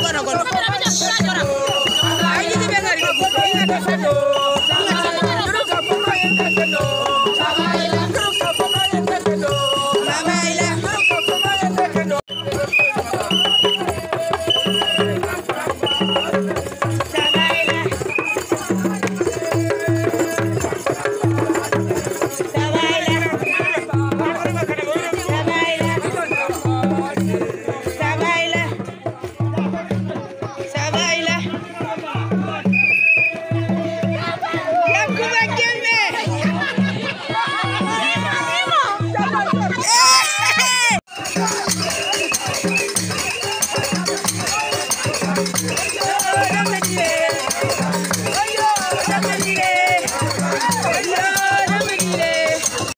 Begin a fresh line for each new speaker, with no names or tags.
bueno, con...